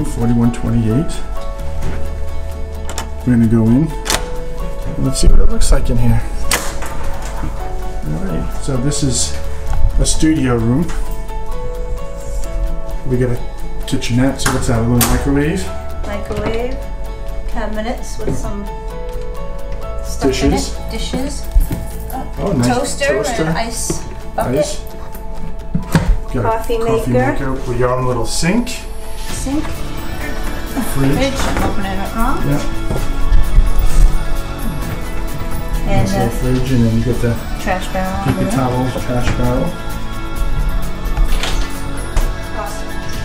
room, 4128. We're gonna go in. Let's see what it looks like in here. Alright, so this is a studio room. We got a kitchenette, so what's that, a little microwave? Microwave, cabinets with some stuff Dishes. in it. Dishes. Oh, nice. Toaster, Toaster. and ice bucket. Ice. Got a Coffee coffee maker. maker your own little sink, Sink. Fridge. Fridge. I'm opening it wrong. Yeah, And nice little uh, fridge, and then you get the trash barrel. paper over there. towels, trash barrel.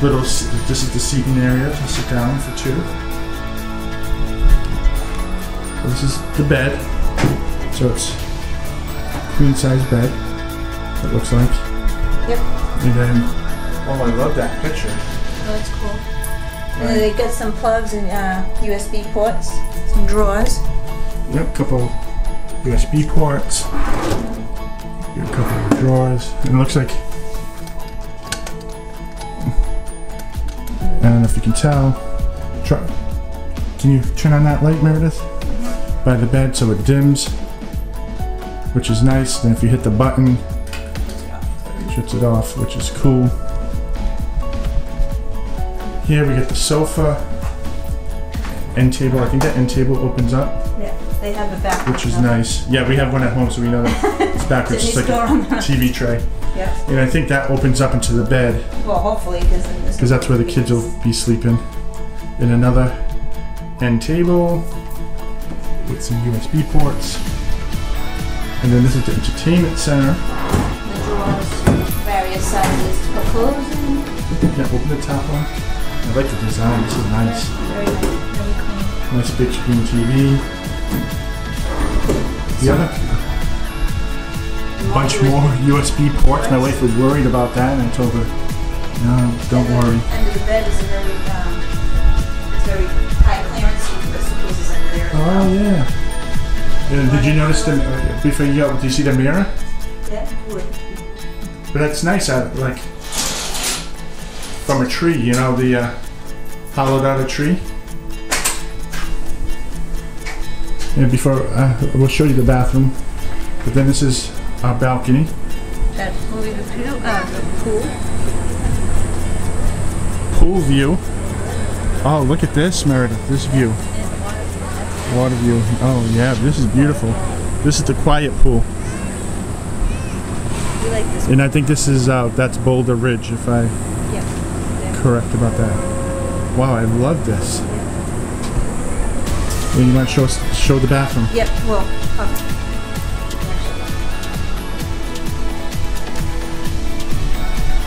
Little, this is the seating area to sit down for two. This is the bed. So it's queen size bed. It looks like. Yep. And then, oh, I love that picture. Oh, that's cool. And then they got some plugs and uh, USB ports, some drawers. Yep, couple USB ports. A couple of drawers. And it looks like. I don't know if you can tell. Try, can you turn on that light, Meredith? By the bed so it dims, which is nice. Then if you hit the button, it shuts it off, which is cool. Here we get the sofa, end table. I think that end table opens up Yeah, they have a back. which is nice. Yeah, we have one at home, so we know that it's backwards. It's like a the TV tray. Yeah. And I think that opens up into the bed Well, hopefully, because because that's where the kids will be sleeping. In another end table with some USB ports. And then this is the entertainment center. The drawers, various sizes to put clothes in. Yeah, open the top one. I like the design. This is nice. Very nice, very clean. Nice big screen TV. Yeah. other bunch more USB ports. My wife was worried about that, and I told her, no, don't And worry. Of the bed is a very, um, it's very high clearance. You can put some pieces under there. Oh yeah. And did you notice the uh, before you got? Do you see the mirror? Yeah, wood. But that's nice. I, like from a tree, you know, the uh, hollowed out a tree. And before uh, we'll show you the bathroom, but then this is our balcony. That movie, the pool, uh, the pool. Pool view. Oh, look at this, Meredith. This view. water. View. Oh yeah, this is beautiful. This is the quiet pool. You like this? And I think this is uh, that's Boulder Ridge, if I Yeah. Correct about that. Wow, I love this. And you want to show us, show the bathroom? Yep. Well. Okay.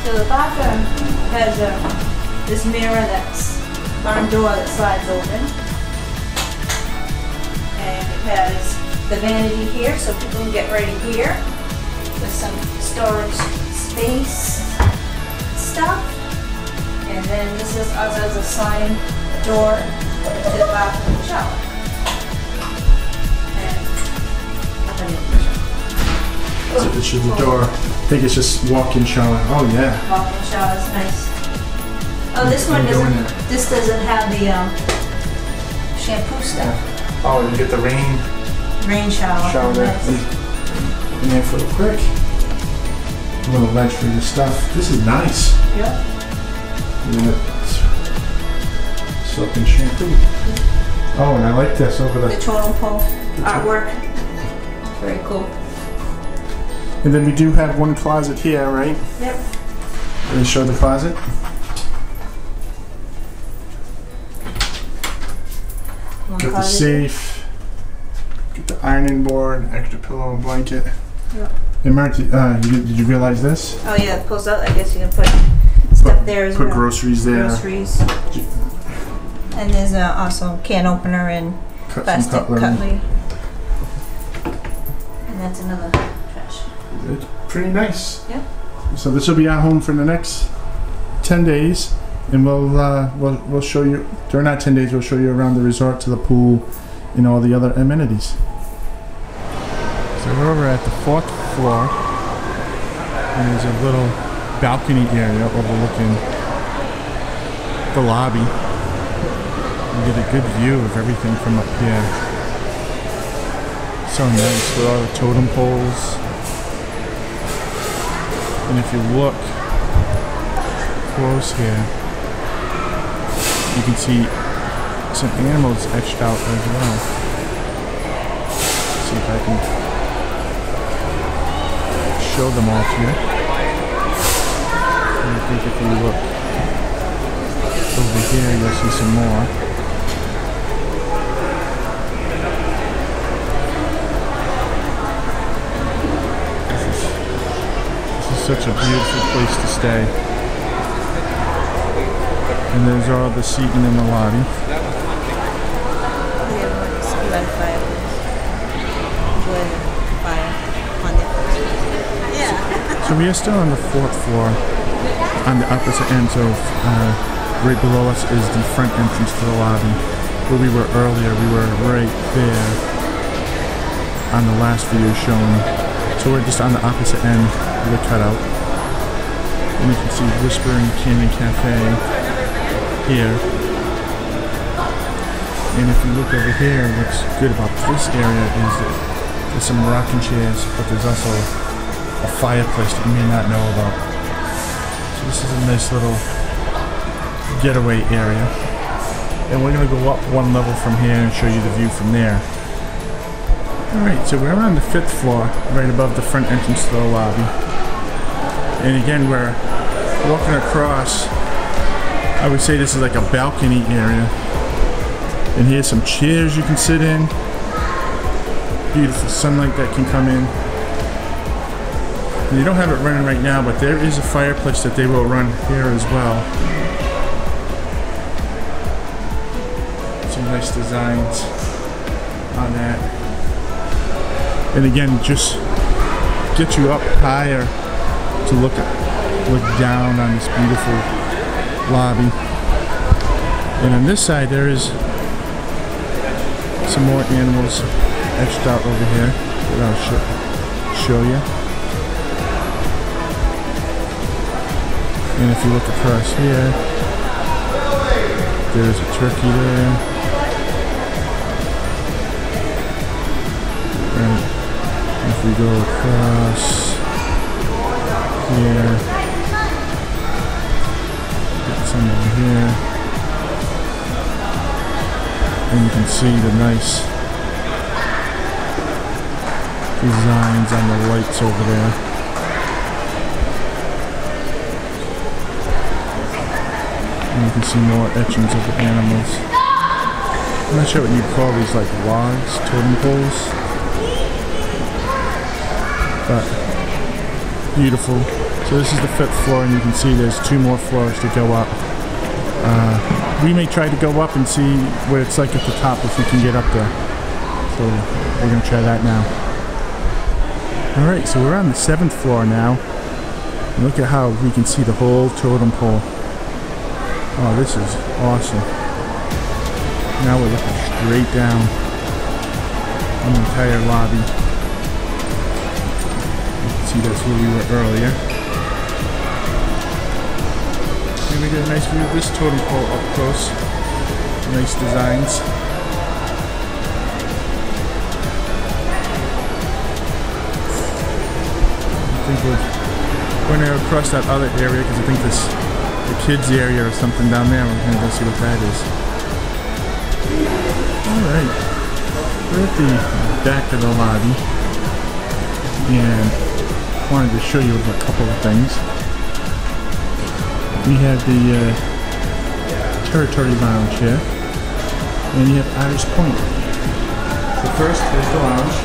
So the bathroom has a this mirror that's barn door that slides open, and it has the vanity here, so people can get ready here with some storage space stuff. And then this is also has a sliding door to the bathroom shower. And So this is the door. I think it's just walk-in shower. Oh yeah. Walk-in shower is nice. Oh, this one doesn't, this doesn't have the, um, shampoo stuff. Oh, you get the rain Rain shower. shower there. Nice. In there for the quick. A little ledge for your stuff. This is nice. Yep. And soap and shampoo. Oh, and I like this over The the. totem pole artwork. Very cool. And then we do have one closet here, right? Yep. Let me show the closet. One Got the safe. Got the ironing board, extra pillow and blanket. Yep. And Mark, uh, did you realize this? Oh yeah, it pulls out. I guess you can put stuff there as Put well. groceries there. Groceries. And there's uh, also can opener and Cut some plastic cutlery. cutlery. And that's another trash. It's pretty nice. Yep. So this will be our home for the next ten days, and we'll uh, we'll we'll show you during that ten days. We'll show you around the resort to the pool and all the other amenities. So we're over at the fourth floor, and there's a little balcony area overlooking the lobby. You get a good view of everything from up here. So nice with all the totem poles. And if you look close here, you can see some animals etched out as well. see if I can show them all you. And I think if you look over here, you'll see some more. This is such a beautiful place to stay. And there's all the seating in the lobby. So we are still on the fourth floor. On the opposite end, of, uh, right below us is the front entrance to the lobby. Where we were earlier, we were right there on the last video shown. so we're just on the opposite end of the cutout. And you can see Whispering Canyon Cafe here. And if you look over here, what's good about this area is that there's some rocking chairs, but there's also a fireplace that you may not know about. So this is a nice little getaway area. And we're going to go up one level from here and show you the view from there. Alright, so we're on the fifth floor, right above the front entrance to the lobby. And again, we're walking across, I would say this is like a balcony area. And here's some chairs you can sit in. Beautiful sunlight that can come in. They don't have it running right now, but there is a fireplace that they will run here as well. Some nice designs on that. And again just get you up higher to look at, look down on this beautiful lobby. And on this side there is some more animals etched out over here that I'll show you and if you look across here there's a turkey there and if we go across here, get some over here, and you can see the nice designs on the lights over there. And you can see more etchings of the animals. I'm not sure what you'd call these, like logs, totem poles but beautiful. So this is the fifth floor and you can see there's two more floors to go up. Uh, we may try to go up and see what it's like at the top if we can get up there. So we're gonna try that now. Alright, so we're on the seventh floor now. Look at how we can see the whole totem pole. Oh, this is awesome. Now we're looking straight down on the entire lobby You can see that's where we were earlier. And we get a nice view of this totem pole up close. Nice designs. I think we're going to cross that other area because I think this the kids area or something down there. We're to go see what that is. Alright. We're at the back of the lobby. And wanted to show you a couple of things. We have the uh, Territory Lounge here, and you have Artist Point. So first, there's the lounge.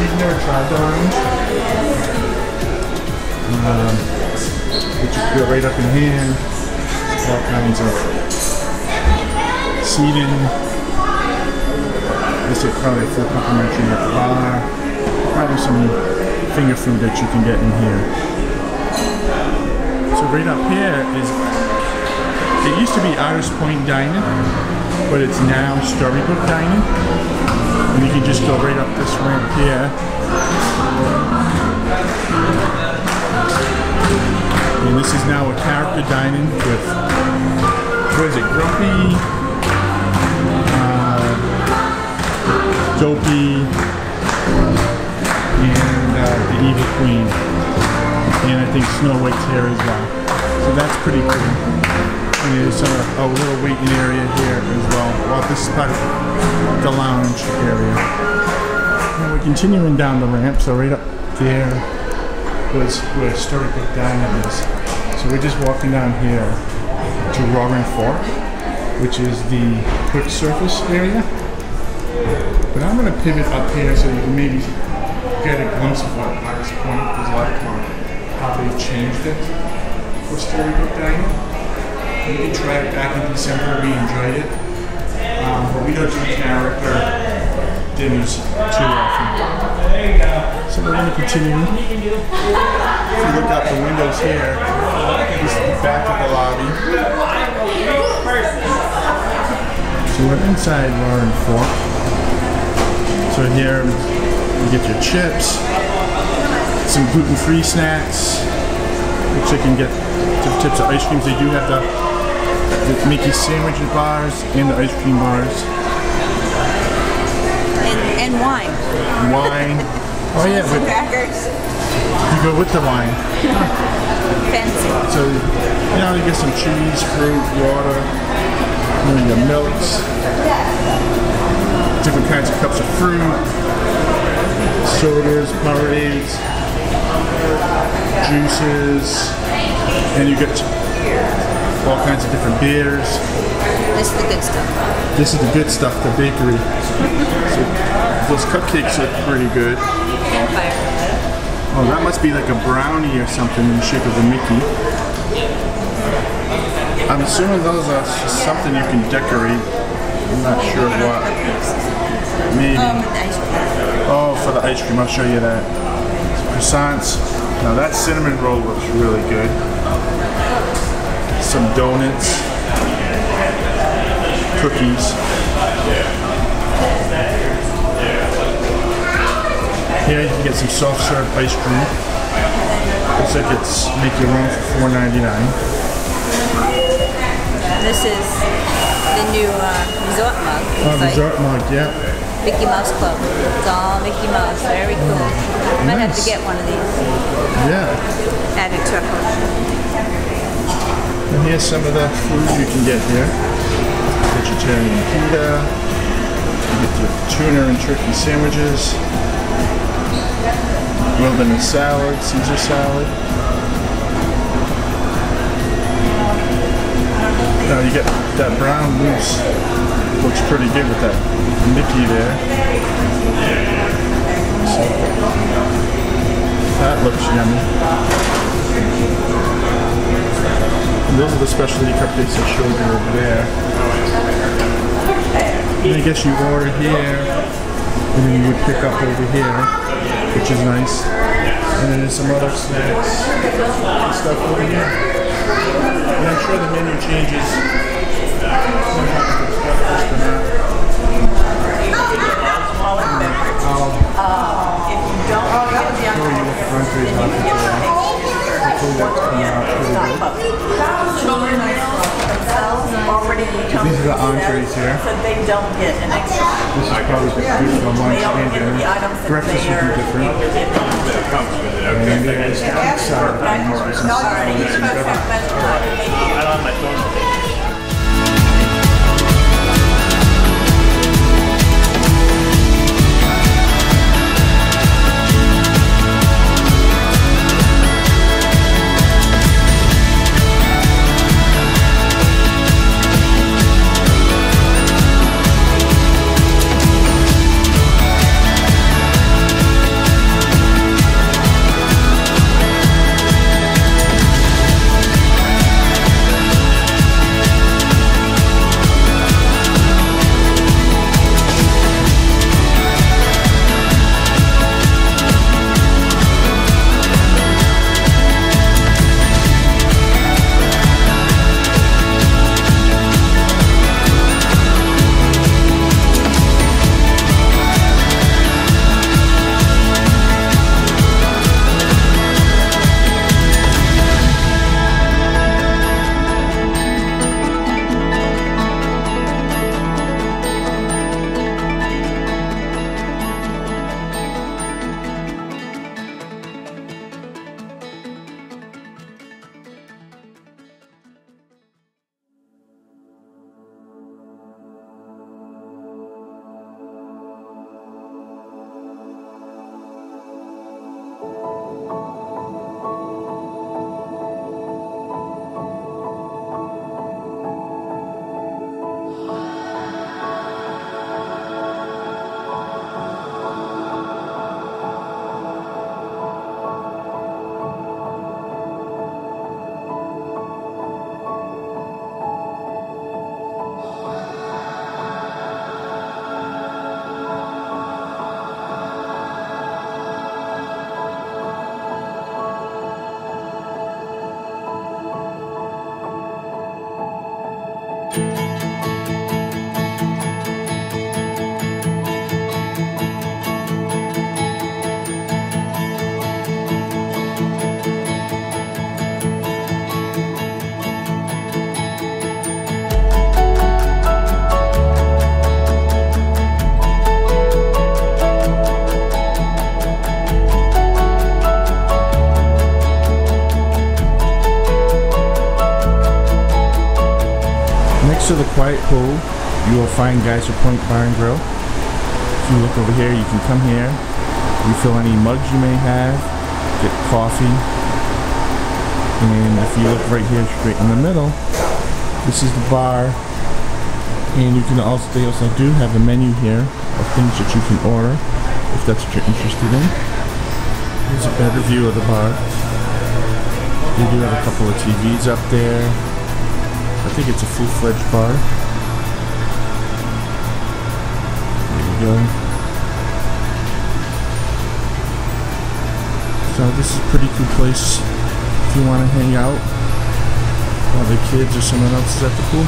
You've never tried the lounge. Um, but you go right up in here, all kinds of seating. This is probably full complimentary at the bar probably some finger food that you can get in here. So right up here is, it used to be Artist Point Dining, but it's now Storybook Dining. And you can just go right up this ramp here. And this is now a character dining with what is it? Grumpy, uh, Dopey, and uh, the Evil Queen, and I think Snow White's hair as well. So that's pretty cool. And there's a, a little waiting area here as well. Well, this is part of the lounge area. And we're continuing down the ramp, so right up there was where Storybook Diner is. So we're just walking down here to Roaring Fork, which is the quick surface area. But I'm gonna pivot up here so you can maybe get a glimpse of what Mark's Point is like or how they've changed it for Storybook Diner. We did try it back in December, we enjoyed it. Um, but we don't do character dinners too often. So we're going to continue. If you look out the windows here, this is the back of the lobby. So we're inside Roaring Fork. So here you get your chips, some gluten-free snacks, which you can get tips of ice creams. They do have the, the Mickey sandwich bars and the ice cream bars. And, and wine. Wine. Oh yeah, Some but crackers. you go with the wine. Fancy. So, you know, you get some cheese, fruit, water, you know, your milks, different kinds of cups of fruit, sodas, Powerades, juices, and you get all kinds of different beers. This is the good stuff. This is the good stuff, the bakery. So, those cupcakes are pretty good. Campfire. Oh, that must be like a brownie or something in the shape of a Mickey. I'm assuming those are something you can decorate. I'm not sure what. Maybe. Um, with the ice cream. Oh, for the ice cream, I'll show you that. Croissants. Now that cinnamon roll looks really good. Some donuts. Cookies. Here you can get some soft serve ice cream. Looks like it's make your own for $4.99. This is the new uh, resort mug. Oh, like resort mug, yeah. Mickey Mouse Club. It's all Mickey Mouse. Very cool. I Might have to get one of these. Yeah. Add it to our collection. And here's some of the food you can get here. Vegetarian pita. You get your tuna and turkey sandwiches. Wilderness salad, Caesar salad. Now you get that brown mousse. Looks pretty good with that Mickey there. So, that looks yummy. And those are the specialty cupcakes I showed you over there. And I guess you order here, and then you would pick up over here, which is nice. And then there's some other snacks and stuff over here. And I'm sure the menu changes. Already These are the entrees here. So they don't get an extra. This is probably the traditional lunch They don't and dinner. Breakfast would be different. And there's the side things with to the quiet pool, you will find Geyser Point Bar and Grill. If you look over here, you can come here, refill any mugs you may have, get coffee. And if you look right here, straight in the middle, this is the bar. And you can also, they also do have a menu here of things that you can order, if that's what you're interested in. Here's a better view of the bar. They do have a couple of TVs up there. I think it's a full-fledged bar. There you go. So this is a pretty cool place if you want to hang out while the kids or someone else is at the pool.